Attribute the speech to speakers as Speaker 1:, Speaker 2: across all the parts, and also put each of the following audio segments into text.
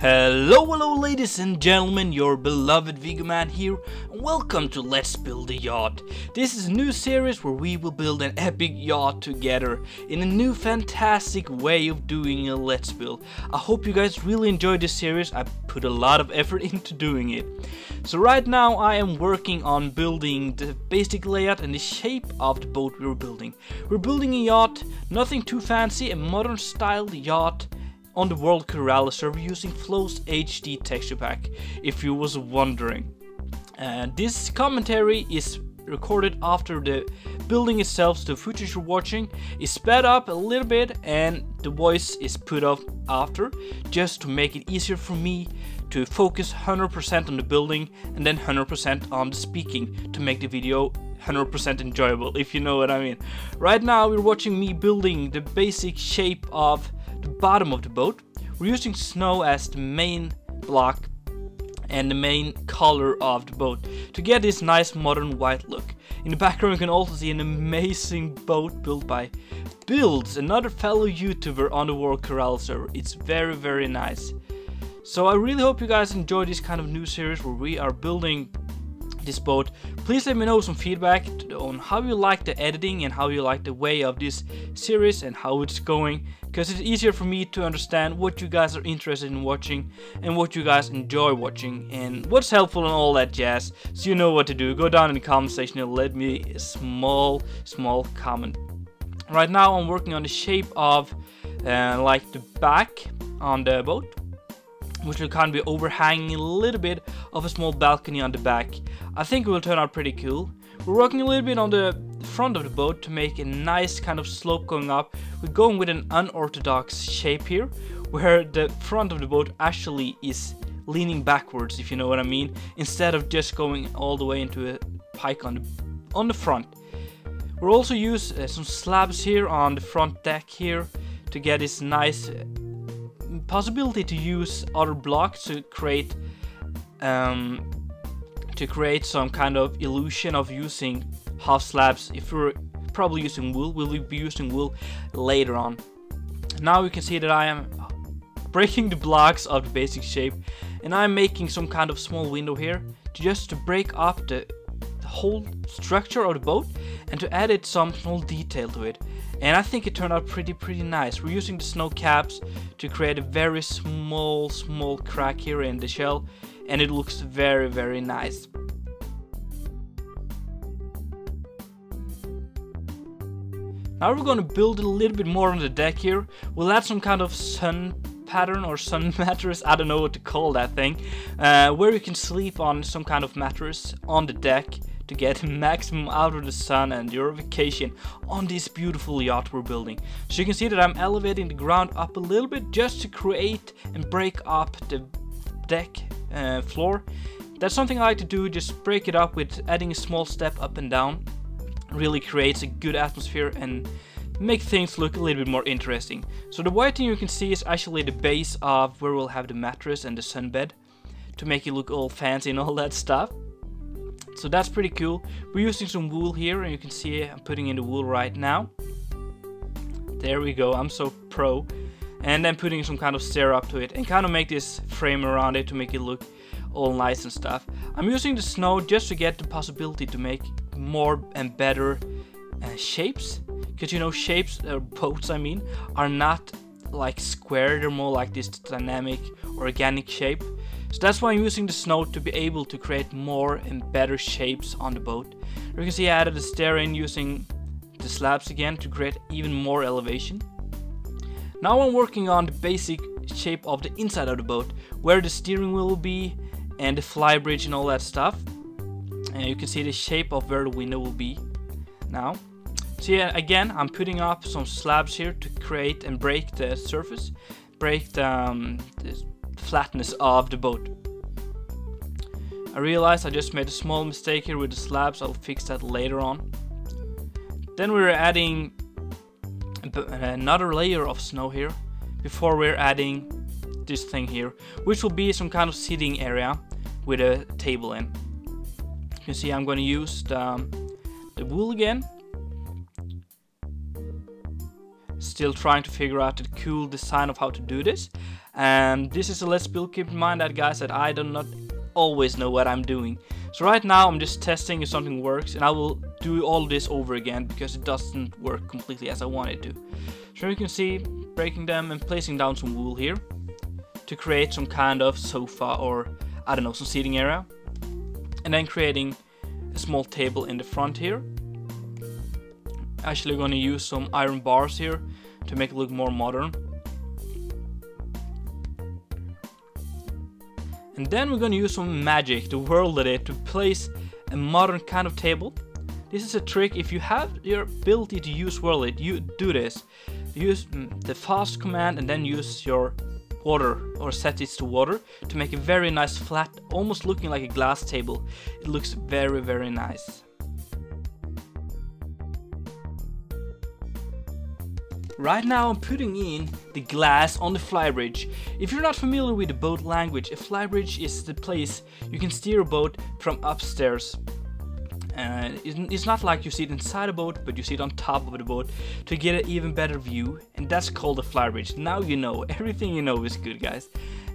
Speaker 1: Hello, hello, ladies and gentlemen, your beloved Viggoman here, welcome to Let's Build a Yacht. This is a new series where we will build an epic yacht together in a new fantastic way of doing a Let's Build. I hope you guys really enjoyed this series, I put a lot of effort into doing it. So right now I am working on building the basic layout and the shape of the boat we're building. We're building a yacht, nothing too fancy, a modern style yacht on the World of Keralis server using Flow's HD texture pack, if you was wondering. Uh, this commentary is recorded after the building itself, so the footage you're watching is sped up a little bit and the voice is put off after, just to make it easier for me to focus 100% on the building and then 100% on the speaking to make the video 100% enjoyable, if you know what I mean. Right now we're watching me building the basic shape of the bottom of the boat. We're using snow as the main block and the main color of the boat to get this nice modern white look. In the background you can also see an amazing boat built by Builds, another fellow YouTuber on the World of Keralis server. It's very very nice. So I really hope you guys enjoy this kind of new series where we are building this boat. Please let me know some feedback on how you like the editing and how you like the way of this series and how it's going because it's easier for me to understand what you guys are interested in watching and what you guys enjoy watching and what's helpful and all that jazz. So you know what to do. Go down in the comment section and let me a small small comment. Right now I'm working on the shape of uh, like the back on the boat which will kind of be overhanging a little bit of a small balcony on the back. I think it will turn out pretty cool. We're working a little bit on the front of the boat to make a nice kind of slope going up. We're going with an unorthodox shape here, where the front of the boat actually is leaning backwards, if you know what I mean, instead of just going all the way into a pike on the, on the front. We'll also use uh, some slabs here on the front deck here to get this nice possibility to use other blocks to create um, to create some kind of illusion of using half slabs. If we're probably using wool, we'll be using wool later on. Now you can see that I am breaking the blocks of the basic shape and I'm making some kind of small window here just to break up the whole structure of the boat and to add it some small detail to it and I think it turned out pretty pretty nice. We're using the snow caps to create a very small small crack here in the shell and it looks very very nice. Now we're gonna build a little bit more on the deck here. We'll add some kind of sun pattern or sun mattress, I don't know what to call that thing, uh, where you can sleep on some kind of mattress on the deck to get maximum out of the sun and your vacation on this beautiful yacht we're building. So you can see that I'm elevating the ground up a little bit just to create and break up the deck uh, floor. That's something I like to do, just break it up with adding a small step up and down. Really creates a good atmosphere and make things look a little bit more interesting. So the white thing you can see is actually the base of where we'll have the mattress and the sunbed to make it look all fancy and all that stuff. So that's pretty cool. We're using some wool here and you can see I'm putting in the wool right now. There we go, I'm so pro. And then putting some kind of stair up to it and kind of make this frame around it to make it look all nice and stuff. I'm using the snow just to get the possibility to make more and better uh, shapes. Because you know shapes, or boats I mean, are not like square, they're more like this dynamic organic shape. So that's why I'm using the snow to be able to create more and better shapes on the boat. You can see I added a stair in using the slabs again to create even more elevation. Now I'm working on the basic shape of the inside of the boat, where the steering wheel will be and the flybridge and all that stuff. And you can see the shape of where the window will be now. So yeah, again, I'm putting up some slabs here to create and break the surface, break the, um, the flatness of the boat. I realized I just made a small mistake here with the slabs, I'll fix that later on. Then we're adding uh, another layer of snow here before we're adding this thing here, which will be some kind of seating area with a table in. You see I'm going to use the, um, the wool again. Still trying to figure out the cool design of how to do this. And this is a let's build. Keep in mind that guys that I do not always know what I'm doing. So right now I'm just testing if something works and I will do all this over again because it doesn't work completely as I want it to. So you can see breaking them and placing down some wool here to create some kind of sofa or I don't know some seating area and then creating a small table in the front here actually going to use some iron bars here to make it look more modern and then we're to use some magic to WorldEdit to place a modern kind of table. This is a trick. If you have your ability to use WorldEdit you do this. Use mm, the fast command and then use your water or set it to water to make a very nice flat almost looking like a glass table. It looks very very nice Right now I'm putting in the glass on the flybridge. If you're not familiar with the boat language, a flybridge is the place you can steer a boat from upstairs uh, it's not like you sit inside a boat, but you sit on top of the boat to get an even better view, and that's called a flybridge. Now you know, everything you know is good, guys.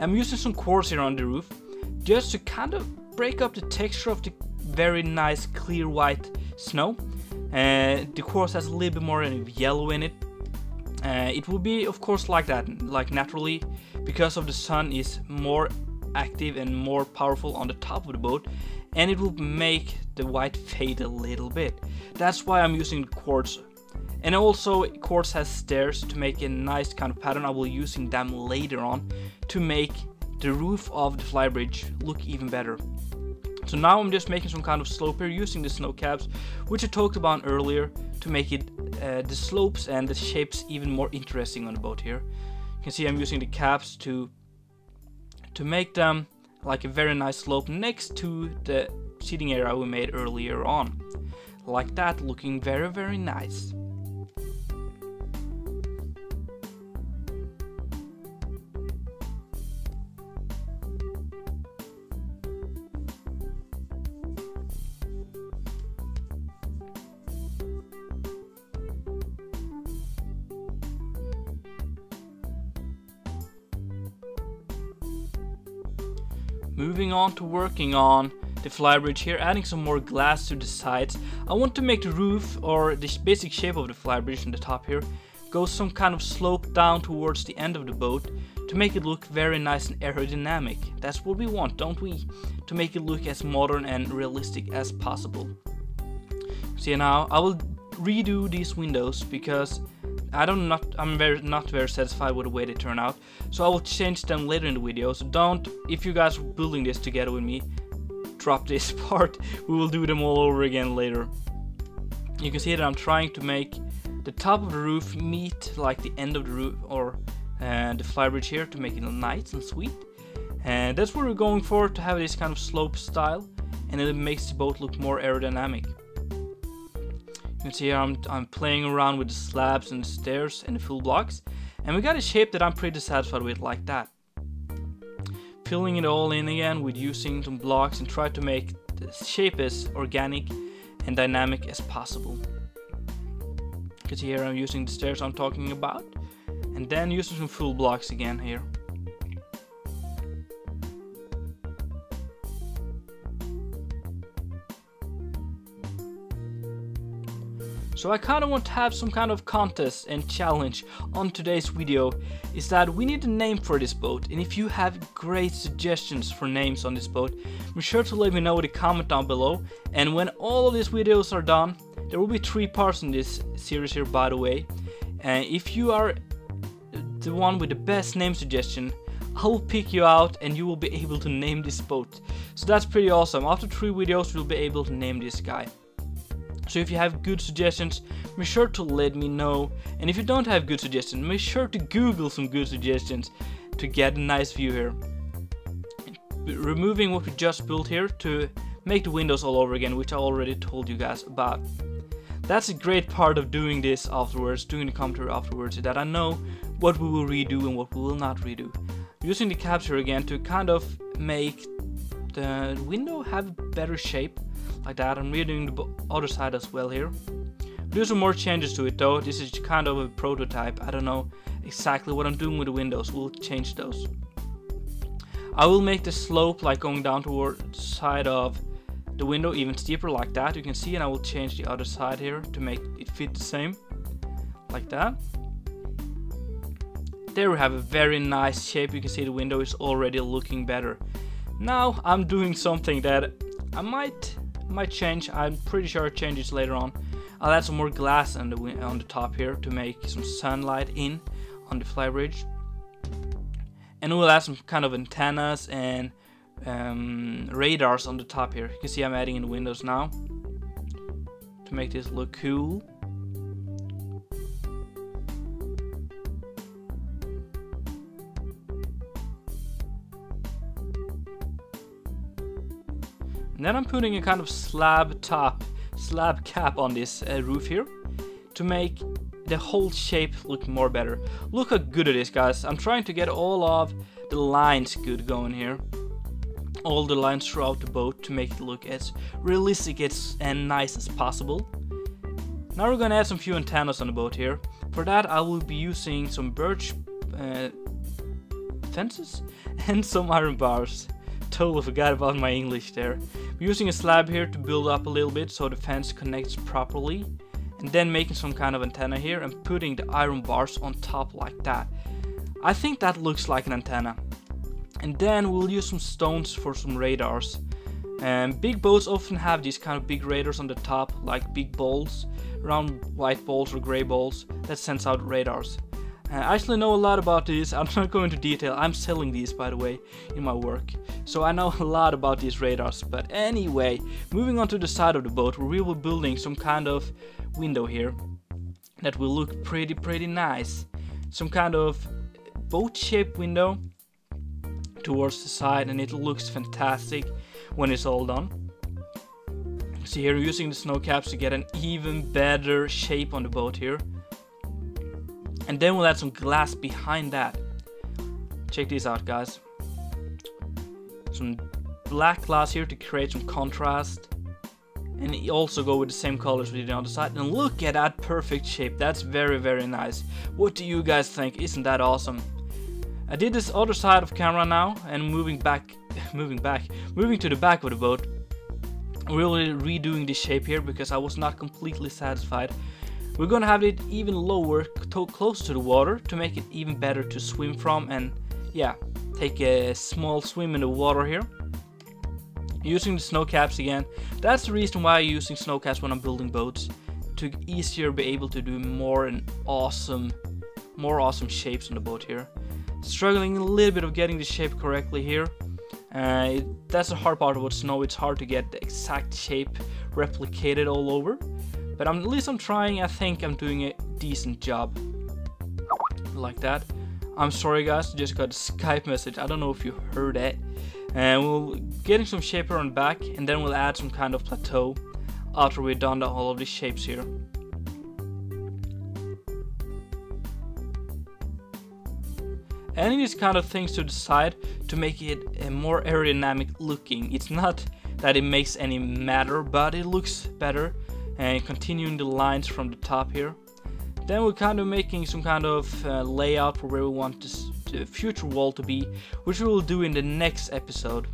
Speaker 1: I'm using some quartz here on the roof, just to kind of break up the texture of the very nice clear white snow. Uh, the quartz has a little bit more of yellow in it. Uh, it will be, of course, like that, like naturally, because of the sun is more active and more powerful on the top of the boat and it will make the white fade a little bit. That's why I'm using quartz. And also quartz has stairs to make a nice kind of pattern. I will using them later on to make the roof of the flybridge look even better. So now I'm just making some kind of slope here using the snow caps, which I talked about earlier to make it uh, the slopes and the shapes even more interesting on the boat here. You can see I'm using the caps to to make them like a very nice slope next to the seating area we made earlier on. Like that, looking very very nice. On to working on the flybridge here, adding some more glass to the sides. I want to make the roof or the basic shape of the flybridge on the top here go some kind of slope down towards the end of the boat to make it look very nice and aerodynamic. That's what we want, don't we? To make it look as modern and realistic as possible. See now, I will redo these windows because I don't not I'm very not very satisfied with the way they turn out. So I will change them later in the video. So don't if you guys are building this together with me, drop this part. We will do them all over again later. You can see that I'm trying to make the top of the roof meet like the end of the roof or uh, the flybridge here to make it nice and sweet. And that's what we're going for to have this kind of slope style and it makes the boat look more aerodynamic. See here I'm, I'm playing around with the slabs and stairs and the full blocks. And we got a shape that I'm pretty satisfied with like that. Filling it all in again with using some blocks and try to make the shape as organic and dynamic as possible. Can see here I'm using the stairs I'm talking about. And then using some full blocks again here. So I kind of want to have some kind of contest and challenge on today's video is that we need a name for this boat and if you have great suggestions for names on this boat be sure to let me know in the comment down below and when all of these videos are done there will be three parts in this series here by the way and if you are the one with the best name suggestion I will pick you out and you will be able to name this boat. So that's pretty awesome. After three videos we'll be able to name this guy. So if you have good suggestions, be sure to let me know. And if you don't have good suggestions, make sure to Google some good suggestions to get a nice view here. Removing what we just built here to make the windows all over again, which I already told you guys about. That's a great part of doing this afterwards, doing the commentary afterwards, that I know what we will redo and what we will not redo. Using the capture again to kind of make the window have better shape like that. I'm redoing the other side as well here. Do some more changes to it though. This is kind of a prototype. I don't know exactly what I'm doing with the windows. We'll change those. I will make the slope like going down toward the side of the window even steeper like that you can see and I will change the other side here to make it fit the same like that there we have a very nice shape you can see the window is already looking better now I'm doing something that I might might change I'm pretty sure it changes later on I'll add some more glass on the on the top here to make some sunlight in on the flybridge and we'll add some kind of antennas and um, radars on the top here. You can see I'm adding in windows now to make this look cool. Then I'm putting a kind of slab top, slab cap on this uh, roof here to make the whole shape look more better. Look how good it is guys. I'm trying to get all of the lines good going here. All the lines throughout the boat to make it look as realistic as, and nice as possible. Now we're gonna add some few antennas on the boat here. For that I will be using some birch uh, fences and some iron bars. Totally forgot about my English there. We're using a slab here to build up a little bit so the fence connects properly and then making some kind of antenna here and putting the iron bars on top like that. I think that looks like an antenna. And then we'll use some stones for some radars. And big boats often have these kind of big radars on the top, like big balls, round white balls or gray balls that sends out radars. Uh, I actually know a lot about these, I'm not going into detail, I'm selling these by the way in my work. So I know a lot about these radars, but anyway, moving on to the side of the boat where we will be building some kind of window here that will look pretty pretty nice. Some kind of boat shaped window towards the side and it looks fantastic when it's all done. See here using the snow caps to get an even better shape on the boat here. And then we'll add some glass behind that. Check these out guys. Some black glass here to create some contrast. And also go with the same colors we did on the other side. And look at that perfect shape. That's very very nice. What do you guys think? Isn't that awesome? I did this other side of camera now and moving back moving back moving to the back of the boat. Really redoing the shape here because I was not completely satisfied we're gonna have it even lower close to the water to make it even better to swim from and yeah take a small swim in the water here using the snow caps again. That's the reason why I'm using snow caps when I'm building boats to easier be able to do more and awesome, more awesome shapes on the boat here. Struggling a little bit of getting the shape correctly here. Uh, it, that's the hard part about snow. It's hard to get the exact shape replicated all over. But I'm, at least I'm trying. I think I'm doing a decent job. Like that. I'm sorry guys, just got a Skype message. I don't know if you heard it and we'll getting some shape the back and then we'll add some kind of plateau after we've done all of these shapes here Any these kind of things to the side to make it a more aerodynamic looking it's not that it makes any matter but it looks better and continuing the lines from the top here then we're kind of making some kind of uh, layout for where we want this the future wall to be, which we will do in the next episode,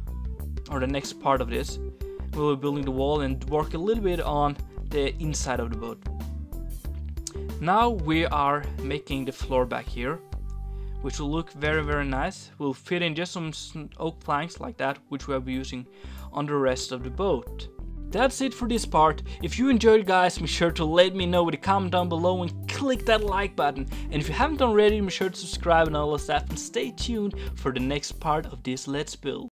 Speaker 1: or the next part of this. We will be building the wall and work a little bit on the inside of the boat. Now we are making the floor back here, which will look very very nice. We'll fit in just some oak planks like that, which we'll be using on the rest of the boat. That's it for this part. If you enjoyed guys, make sure to let me know with a comment down below and click that like button. And if you haven't already, make sure to subscribe and all that stuff and stay tuned for the next part of this Let's Build.